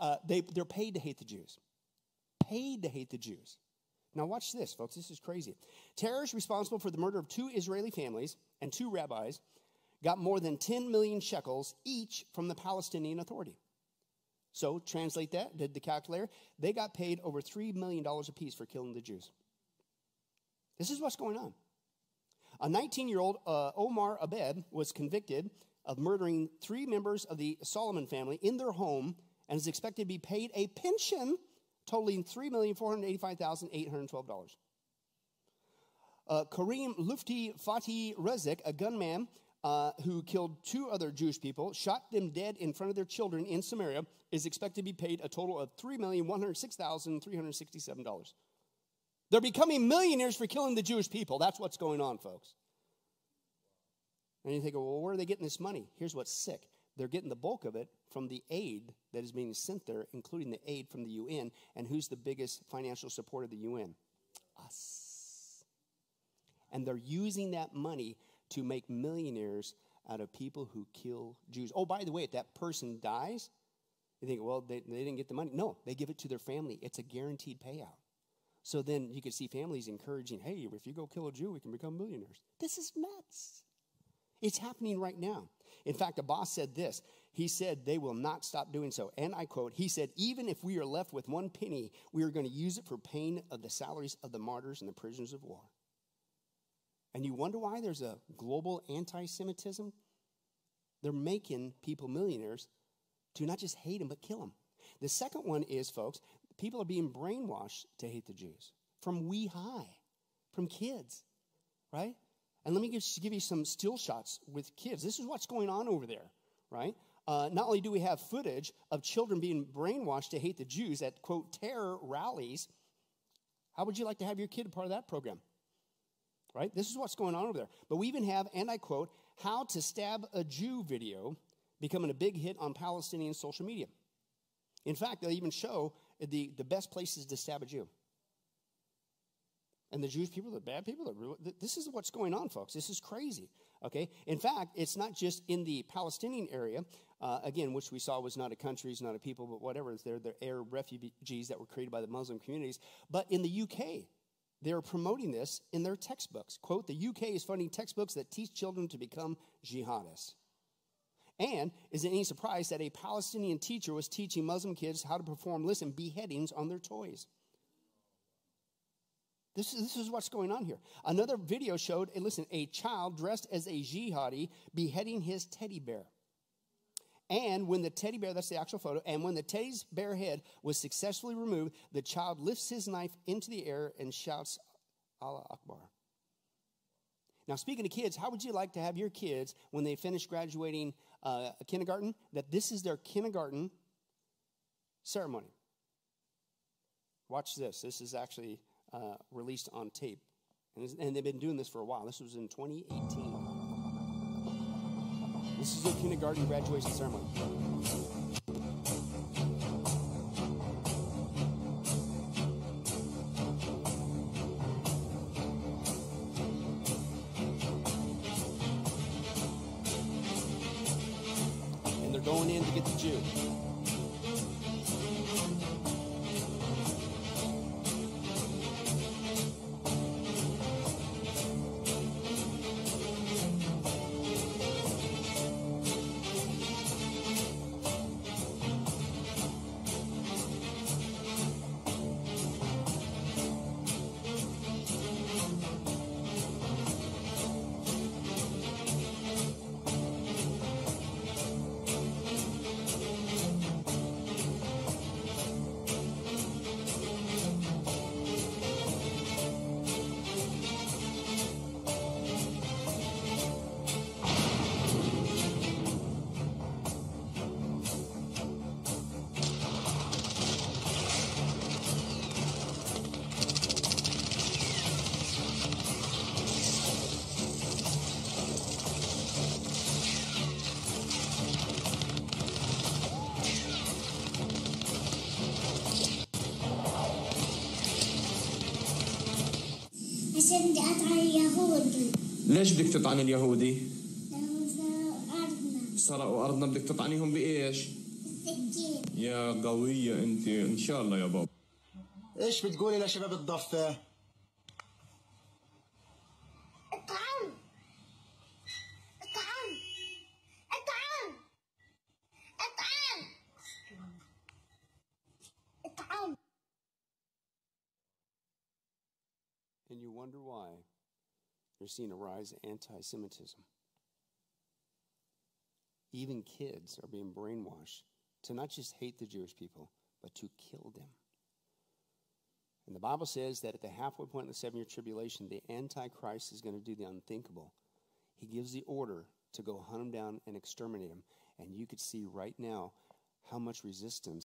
uh, they, they're paid to hate the Jews. Paid to hate the Jews. Now, watch this, folks. This is crazy. Terrorists responsible for the murder of two Israeli families and two rabbis got more than 10 million shekels each from the Palestinian Authority. So, translate that, did the calculator. They got paid over $3 million apiece for killing the Jews. This is what's going on. A 19 year old uh, Omar Abed was convicted of murdering three members of the Solomon family in their home and is expected to be paid a pension totaling $3,485,812. Uh, Kareem Lufti Fatih Rezik, a gunman uh, who killed two other Jewish people, shot them dead in front of their children in Samaria, is expected to be paid a total of $3,106,367. They're becoming millionaires for killing the Jewish people. That's what's going on, folks. And you think, well, where are they getting this money? Here's what's sick they're getting the bulk of it from the aid that is being sent there, including the aid from the UN. And who's the biggest financial supporter of the UN? Us. And they're using that money to make millionaires out of people who kill Jews. Oh, by the way, if that person dies, you think, well, they, they didn't get the money. No, they give it to their family. It's a guaranteed payout. So then you can see families encouraging, hey, if you go kill a Jew, we can become millionaires. This is nuts. It's happening right now. In fact, Abbas said this. He said they will not stop doing so. And I quote, he said, even if we are left with one penny, we are going to use it for paying of the salaries of the martyrs and the prisoners of war. And you wonder why there's a global anti Semitism? They're making people millionaires to not just hate them, but kill them. The second one is, folks, people are being brainwashed to hate the Jews from wee high, from kids, right? And let me just give you some still shots with kids. This is what's going on over there, right? Uh, not only do we have footage of children being brainwashed to hate the Jews at, quote, terror rallies, how would you like to have your kid part of that program? Right? This is what's going on over there. But we even have, and I quote, how to stab a Jew video becoming a big hit on Palestinian social media. In fact, they even show the, the best places to stab a Jew. And the Jewish people, the bad people, the, this is what's going on, folks. This is crazy. Okay? In fact, it's not just in the Palestinian area, uh, again, which we saw was not a country, it's not a people, but whatever. They're the Arab refugees that were created by the Muslim communities. But in the UK, they're promoting this in their textbooks. Quote, the UK is funding textbooks that teach children to become jihadists. And is it any surprise that a Palestinian teacher was teaching Muslim kids how to perform, listen, beheadings on their toys? This is, this is what's going on here. Another video showed, and listen, a child dressed as a jihadi beheading his teddy bear. And when the teddy bear, that's the actual photo, and when the teddy bear head was successfully removed, the child lifts his knife into the air and shouts, Allah Akbar. Now, speaking of kids, how would you like to have your kids, when they finish graduating uh, kindergarten, that this is their kindergarten ceremony? Watch this. This is actually uh, released on tape. And, and they've been doing this for a while. This was in 2018. This is a kindergarten graduation ceremony. And they're going in to get the Jew. عشان بدي أقطع اليهود ليش بدك تطعني اليهودي؟ لأنهم سرقوا أرضنا سرقوا أرضنا بدك تطعنيهم بإيش؟ سكين يا قوية أنت إن شاء الله يا بابا إيش بتقولي لشباب الضفة؟ You wonder why you're seeing a rise in anti Semitism. Even kids are being brainwashed to not just hate the Jewish people, but to kill them. And the Bible says that at the halfway point in the seven year tribulation, the Antichrist is going to do the unthinkable. He gives the order to go hunt them down and exterminate them. And you could see right now how much resistance